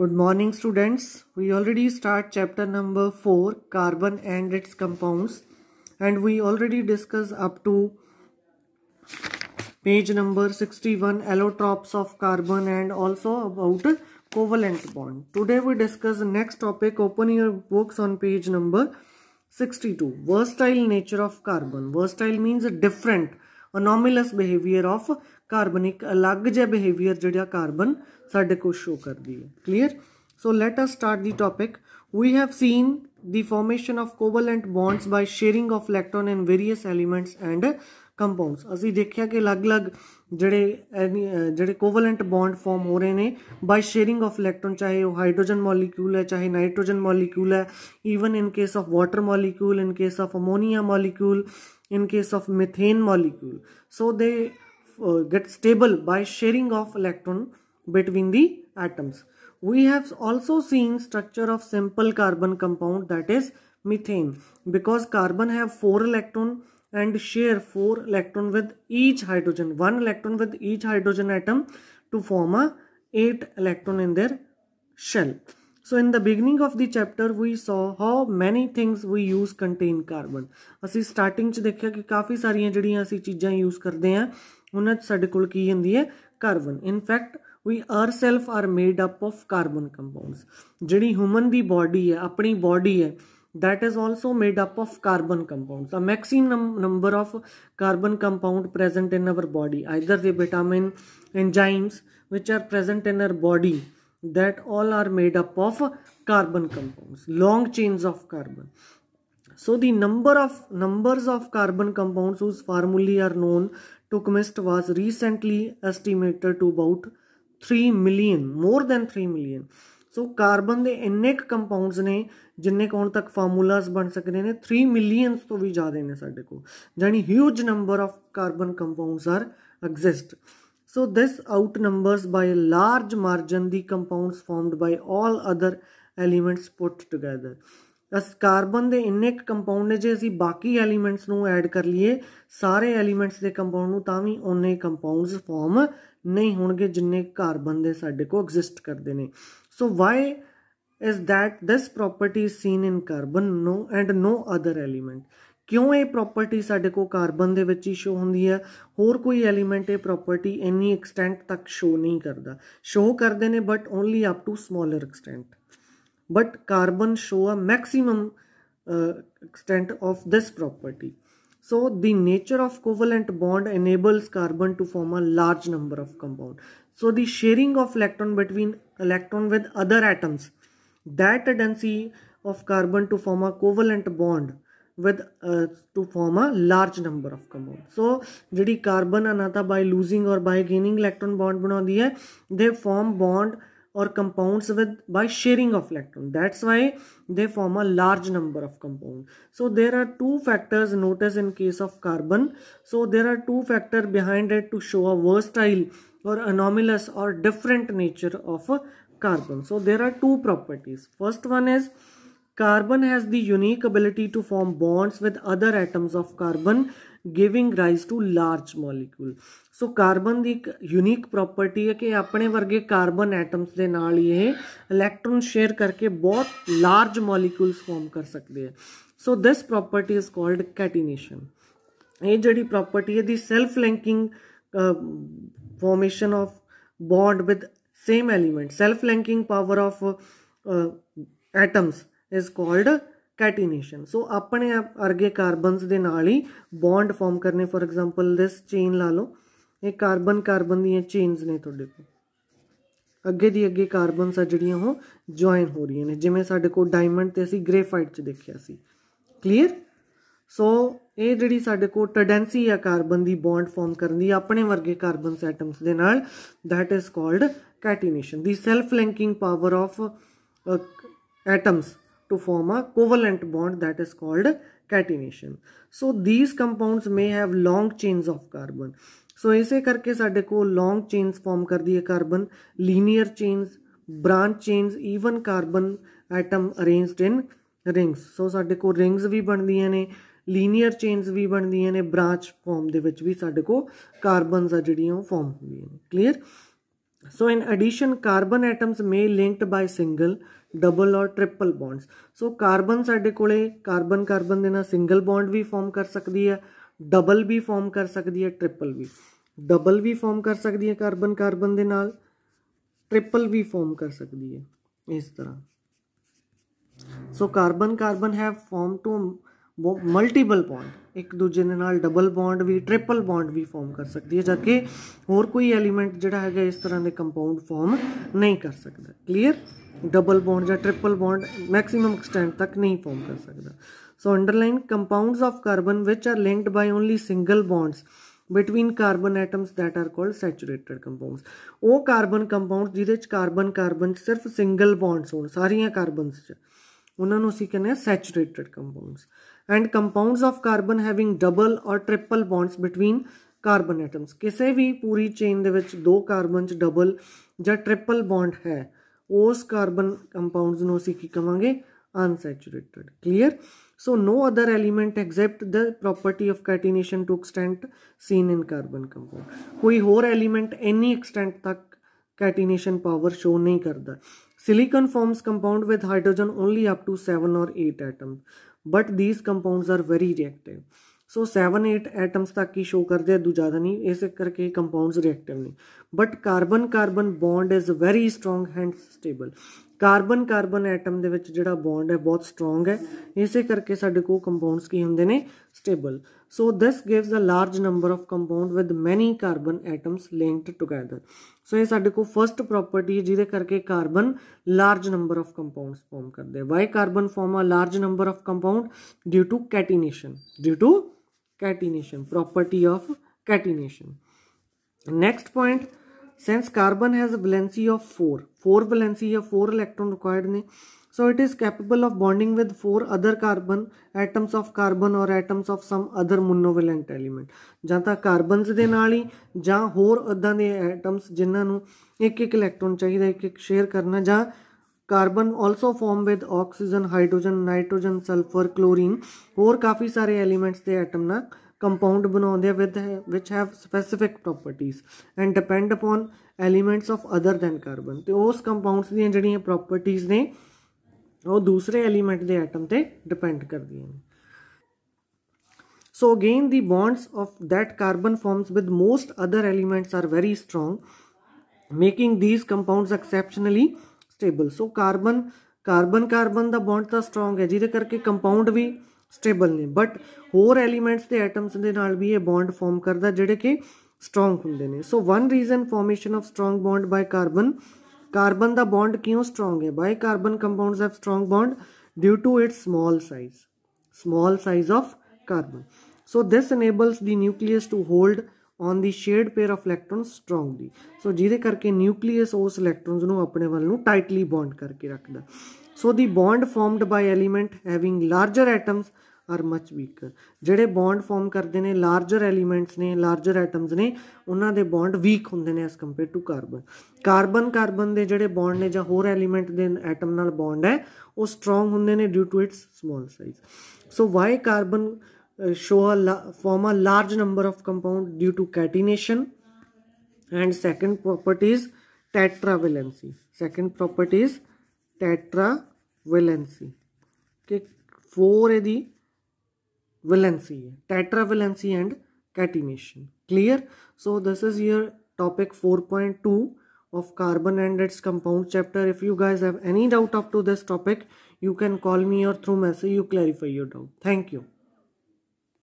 Good morning students. We already start chapter number 4 carbon and its compounds and we already discuss up to page number 61 allotropes of carbon and also about covalent bond. Today we discuss the next topic open your books on page number 62 versatile nature of carbon. Versatile means different anomalous behavior of carbon ਇੱਕ ਅਲੱਗ ਜਿਹਾ behaviour ਜਿਹੜਾ carbon ਸਾਡੇ ਕੋਲ show ਕਰਦੀ ਹੈ clear so let us start the topic we have seen the formation of covalent bonds by sharing of electron in various elements and compounds ਅਸੀਂ ਦੇਖਿਆ ਕਿ ਅਲੱਗ-ਅਲੱਗ ਜਿਹੜੇ ਜਿਹੜੇ ਕੋਵੈਲੈਂਟ ਬੌਂਡ ਫਾਰਮ ਹੋ ਰਹੇ ਨੇ ਬਾਈ ਸ਼ੇਅਰਿੰਗ ਆਫ ਇਲੈਕਟ੍ਰੋਨ ਚਾਹੇ ਉਹ ਹਾਈਡਰੋਜਨ ਮੋਲੀਕਿਊਲ ਹੈ ਚਾਹੇ ਨਾਈਟ੍ਰੋਜਨ ਮੋਲੀਕਿਊਲ ਹੈ even in case of water molecule in case of ammonia molecule in case of methane molecule so they uh, get stable by sharing of electron between the atoms. We have also seen structure of simple carbon compound that is methane because carbon have 4 electron and share 4 electron with each hydrogen 1 electron with each hydrogen atom to form a 8 electron in their shell. So in the beginning of the chapter we saw how many things we use contain carbon. ਅਸੀਂ starting ਚ ਦੇਖਿਆ ਕਿ ਕਾਫੀ ਸਾਰੀਆਂ ਜਿਹੜੀਆਂ ਅਸੀਂ ਚੀਜ਼ਾਂ use ਕਰਦੇ ਆ ਉਹਨਾਂ 'ਚ ਸਾਡੇ ਕੋਲ ਕੀ ਹੁੰਦੀ ਹੈ carbon in fact we are self are made up of carbon compounds ਜਿਹੜੀ ਹਿਊਮਨ ਦੀ ਬਾਡੀ ਹੈ ਆਪਣੀ ਬਾਡੀ ਹੈ that is also made up of carbon compounds a maximum number of carbon compound present in our body either the vitamin enzymes which are present in our body that all are made up of carbon compounds long chains of carbon so the number of numbers of carbon compounds whose formulae are known to chemist was recently estimated to about 3 million more than 3 million so carbon ਦੇ ਇੰਨੇ ਕ compounds ਨੇ ਜਿੰਨੇ ਕੋਣ ਤੱਕ ਫਾਰਮੂਲਾਸ ਬਣ ਸਕਦੇ ਨੇ 3 ਮਿਲੀਅਨਸ ਤੋਂ ਵੀ ਜ਼ਿਆਦਾ ਨੇ ਸਾਡੇ ਕੋਲ ਜਾਨੀ huge number of carbon compounds are exist So this outnumbers by a large margin the compounds formed by all other elements put together ਅਸ ਕਾਰਬਨ ਦੇ ਇੰਨੇ ਕੰਪਾਊਂਡ ਨੇ ਜੇ ਅਸੀਂ ਬਾਕੀ ਐਲੀਮੈਂਟਸ ਨੂੰ ਐਡ ਕਰ ਲਈਏ ਸਾਰੇ ਐਲੀਮੈਂਟਸ ਦੇ ਕੰਪਾਊਂਡ ਨੂੰ ਤਾਂ ਵੀ ਉਹਨੇ ਕੰਪਾਊਂਡਸ ਫਾਰਮ ਨਹੀਂ ਹੋਣਗੇ ਜਿੰਨੇ ਕਾਰਬਨ ਦੇ ਸਾਡੇ ਕੋ ਐਗਜ਼ਿਸਟ ਕਰਦੇ ਨੇ so why is that this property is seen in carbon no and no other element ਕਿਉਂ ਇਹ ਪ੍ਰਾਪਰਟੀ ਸਾਡੇ ਕੋ ਕਾਰਬਨ ਦੇ ਵਿੱਚ ਹੀ ਸ਼ੋ ਹੁੰਦੀ ਹੈ ਹੋਰ ਕੋਈ ਐਲੀਮੈਂਟ ਇਹ ਪ੍ਰਾਪਰਟੀ ਇੰਨੀ ਐਕਸਟੈਂਟ ਤੱਕ ਸ਼ੋ ਨਹੀਂ ਕਰਦਾ ਸ਼ੋ ਕਰਦੇ ਨੇ but only up to smaller extent but carbon show a maximum uh, extent of this property. So the nature of covalent bond enables carbon to form a large number of compound. So the sharing of electron between electron with other atoms, that tendency of carbon to form a covalent bond with uh, to form a large number of compound. So ਜਿਹੜੀ carbon ਆ ਨਾ ਤਾਂ by losing or by gaining electron bond ਬਣਾਉਂਦੀ ਹੈ they form bond or compounds with by sharing of electron that's why they form a large number of compounds so there are two factors noticed in case of carbon so there are two factors behind it to show a versatile or anomalous or different nature of a carbon so there are two properties first one is carbon has the unique ability to form bonds with other atoms of carbon giving rise to large molecule so carbon ਦੀ ਇੱਕ unique property ਹੈ ਕਿ ਆਪਣੇ ਵਰਗੇ carbon atoms ਦੇ ਨਾਲ ਹੀ ਇਹ electron share ਕਰਕੇ ਬਹੁਤ ਲਾਰਜ ਮੋਲੀਕਿਊਲਸ ਫਾਰਮ ਕਰ ਸਕਦੇ ਆ so this property is called catenation ਇਹ ਜਿਹੜੀ ਪ੍ਰਾਪਰਟੀ ਹੈ ਦੀ self linking formation of bond with same element self linking power of uh, is is catenation so ਆਪਣੇ ਅਰਗੇ ਕਾਰਬਨਸ ਦੇ ਨਾਲ ਹੀ ਬੌਂਡ ਫਾਰਮ ਕਰਨੇ ਫੋਰ ਐਗਜ਼ਾਮਪਲ ਦਿਸ ਚੇਨ ਲਾ ਲਓ। ਇਹ ਕਾਰਬਨ ਕਾਰਬਨ ਦੀਆਂ ਚੇਨਸ ਨੇ ਤੁਹਾਡੇ ਕੋਲ। ਅੱਗੇ ਦੀ ਅੱਗੇ ਕਾਰਬਨਸ ਆ ਜਿਹੜੀਆਂ, ਉਹ ਜੁਆਇਨ ਹੋ ਰਹੀਆਂ ਨੇ। ਜਿਵੇਂ ਸਾਡੇ ਕੋਲ ਡਾਇਮੰਡ ਤੇ ਅਸੀਂ ਗ੍ਰੇਫਾਈਟ 'ਚ ਦੇਖਿਆ ਸੀ। ਕਲੀਅਰ ਸੋ ਇਹ ਜਿਹੜੀ ਸਾਡੇ ਕੋਲ ਟੈਂਡੈਂਸੀ ਆ ਕਾਰਬਨ ਦੀ ਬੌਂਡ ਫਾਰਮ ਕਰਨ ਦੀ, ਆਪਣੇ ਵਰਗੇ ਕਾਰਬਨ ਐਟਮਸ ਦੇ ਨਾਲ, that is called catenation the self linking power of atoms to form a covalent bond that is called catenation. So these compounds may have long chains of carbon. So ऐसे करके साढ़े को long chains form कर दिए carbon, linear chains, branch chains, even carbon atom arranged in rings. So साढ़े को rings भी बन दिए ने ਲੀਨੀਅਰ ਚੇਨਸ ਵੀ ਬਣਦੀਆਂ ਨੇ ਬ੍ਰਾਂਚ ਫਾਰਮ ਦੇ ਵਿੱਚ ਵੀ ਸਾਡੇ ਕੋ ਕਾਰਬਨਸ ਆ ਜਿਹੜੀਆਂ ਉਹ ਫਾਰਮ ਹੁੰਦੀਆਂ ਨੇ clear so in addition carbon atoms may linked by single double or triple bonds so carbon ਸਾਡੇ ਕੋਲੇ ਕਾਰਬਨ ਕਾਰਬਨ ਦੇ ਨਾਲ ਸਿੰਗਲ ਬੌਂਡ ਵੀ ਫਾਰਮ ਕਰ ਸਕਦੀ ਹੈ ਡਬਲ ਵੀ ਫਾਰਮ ਕਰ ਸਕਦੀ ਹੈ ਟ੍ਰਿਪਲ ਵੀ ਡਬਲ ਵੀ ਫਾਰਮ ਕਰ ਸਕਦੀ ਹੈ ਕਾਰਬਨ ਕਾਰਬਨ ਦੇ ਨਾਲ ਟ੍ਰਿਪਲ ਵੀ ਫਾਰਮ ਕਰ ਸਕਦੀ ਹੈ ਇਸ ਤਰ੍ਹਾਂ so carbon carbon have form to multiple bond ਇੱਕ ਦੂਜੇ ਦੇ ਨਾਲ ਡਬਲ ਬੌਂਡ ਵੀ ਟ੍ਰਿਪਲ ਬੌਂਡ ਵੀ ਫਾਰਮ ਕਰ ਸਕਦੀ ਹੈ ਜਦਕਿ ਹੋਰ ਕੋਈ ਐਲੀਮੈਂਟ ਜਿਹੜਾ ਹੈਗਾ ਇਸ ਤਰ੍ਹਾਂ ਦੇ ਕੰਪਾਊਂਡ ਫਾਰਮ ਨਹੀਂ ਕਰ ਸਕਦਾ ਕਲੀਅਰ ਡਬਲ ਬੌਂਡ ਜਾਂ ਟ੍ਰਿਪਲ ਬੌਂਡ ਮੈਕਸਿਮਮ ਐਕਸਟੈਂਟ ਤੱਕ ਨਹੀਂ ਫਾਰਮ ਕਰ ਸਕਦਾ so underline compounds of carbon which are linked by only single bonds between carbon atoms that are called saturated compounds ਉਹ ਕਾਰਬਨ ਕੰਪਾਊਂਡ ਜਿਹਦੇ ਚ ਕਾਰਬਨ ਕਾਰਬਨ ਸਿਰਫ single bonds ਹੋਣ ਸਾਰੀਆਂ ਕਾਰਬਨਸ ਚ ਉਹਨਾਂ ਨੂੰ ਅਸੀਂ ਕਹਿੰਦੇ ਆ ਸੈਚੂਰੇਟਡ compounds and compounds of carbon having double or triple bonds between carbon atoms ਕਿਸੇ ਵੀ ਪੂਰੀ ਚੇਨ ਦੇ ਵਿੱਚ ਦੋ ਕਾਰਬਨ ਚ ਡਬਲ ਜਾਂ ਟ੍ਰਿਪਲ ਬੌਂਡ ਹੈ ਉਸ ਕਾਰਬਨ ਕੰਪਾਊਂਡਸ ਨੂੰ ਅਸੀਂ ਕੀ ਕਵਾਂਗੇ unsaturated clear so no other element except the property of catenation to extent seen in carbon compound ਕੋਈ ਹੋਰ element any extent ਤੱਕ catenation power show ਨਹੀਂ ਕਰਦਾ silicon forms compound with hydrogen only up to 7 or 8 atoms but these compound are very reactive so seven eight atoms तक ही show करते हैं दूजा नहीं इस करके कंपाउंड रिएक्टिव ने but carbon carbon bond is very strong and stable carbon carbon atom ਦੇ ਵਿੱਚ ਜਿਹੜਾ ਬੌਂਡ ਹੈ ਬਹੁਤ ਸਟਰੋਂਗ ਹੈ ਇਸੇ ਕਰਕੇ ਸਾਡੇ ਕੋਲ ਕੰਪਾਊਂਡਸ ਕੀ ਹੁੰਦੇ ਨੇ stable so this gives a large number of compound with many carbon atoms linked together so ਇਹ ਸਾਡੇ ਕੋਲ ਫਰਸਟ ਪ੍ਰਾਪਰਟੀ ਹੈ ਜਿਹਦੇ ਕਰਕੇ carbon large number of compounds form ਕਰਦੇ why carbon form a large number of compound due to catenation due to catenation property of catenation next point since carbon has a valency of 4 4 valency या 4 electron required ne so it is capable of bonding with four other carbon atoms of carbon or atoms of some other monovalent element ਜਾਂ ਤਾਂ ਕਾਰਬਨਸ ਦੇ ਨਾਲ ਹੀ ਜਾਂ ਹੋਰ ਅਦਾਂ ਦੇ atoms ਜਿਨ੍ਹਾਂ ਨੂੰ ਇੱਕ ਇੱਕ ਇਲੈਕਟ੍ਰੋਨ ਚਾਹੀਦਾ ਇੱਕ ਇੱਕ ਸ਼ੇਅਰ ਕਰਨਾ ਜਾਂ carbon also form with oxygen hydrogen nitrogen sulphur chlorine ਹੋਰ ਕਾਫੀ ਸਾਰੇ ਐਲੀਮੈਂਟਸ ਦੇ ਐਟਮ ਨਾਲ ਕੰਪਾਊਂਡ ਬਣਾਉਂਦੇ ਆ with which have specific ਪ੍ਰੋਪਰਟੀਆਂ and depend upon elements of other than carbon ਤੇ ਉਸ ਕੰਪਾਊਂਡਸ ਦੀਆਂ ਜਿਹੜੀਆਂ ਪ੍ਰੋਪਰਟੀਆਂ ਨੇ ਉਹ ਦੂਸਰੇ ਐਲੀਮੈਂਟ ਦੇ ਐਟਮ ਤੇ ਡਿਪੈਂਡ ਕਰਦੀਆਂ ਨੇ So again the bonds of that carbon forms with most other elements are very strong making these compounds exceptionally stable so carbon carbon carbon the bond ਤਾਂ ਸਟਰੋਂਗ ਹੈ ਜਿਹਦੇ ਕਰਕੇ ਕੰਪਾਊਂਡ ਵੀ stable ਨੇ but ਹੋਰ elements ਦੇ atoms ਦੇ ਨਾਲ ਵੀ ਇਹ ਬੌਂਡ ਫਾਰਮ ਕਰਦਾ ਜਿਹੜੇ ਕਿ ਸਟਰੋਂਗ ਹੁੰਦੇ ਨੇ so one reason formation of strong bond by carbon carbon the bond ਕਿਉਂ ਸਟਰੋਂਗ ਹੈ by carbon compounds have strong bond due to its small size small size of carbon so this enables the nucleus to hold on the shared pair of electrons strongly so ਜਿਹਦੇ ਕਰਕੇ nucleus ਉਸ electrons ਨੂੰ ਆਪਣੇ ਵੱਲ ਨੂੰ tightly bond ਕਰਕੇ ਰੱਖਦਾ। So the bond formed by element having larger atoms are much weaker ਜਿਹੜੇ ਬੌਂਡ ਫਾਰਮ ਕਰਦੇ ਨੇ ਲਾਰਜਰ ਐਲੀਮੈਂਟਸ ਨੇ ਲਾਰਜਰ ਐਟਮਸ ਨੇ, ਉਹਨਾਂ ਦੇ ਬੌਂਡ ਵੀਕ ਹੁੰਦੇ ਨੇ as compare to carbon carbon carbon ਦੇ ਜਿਹੜੇ ਬੌਂਡ ਨੇ ਜਾਂ ਹੋਰ ਐਲੀਮੈਂਟ ਦੇ ਐਟਮ ਨਾਲ ਬੌਂਡ ਹੈ, ਉਹ ਸਟਰੋਂਗ ਹੁੰਦੇ ਨੇ due to its small size so why carbon show a form a large number of compound due to catenation and second property is tetravalency second property is tetravalency okay four the valency tetravalency and catenation clear? So this is your topic 4.2 of carbon and its compound chapter. If you guys have any doubt up to this topic you can call me or through message you clarify your doubt. Thank you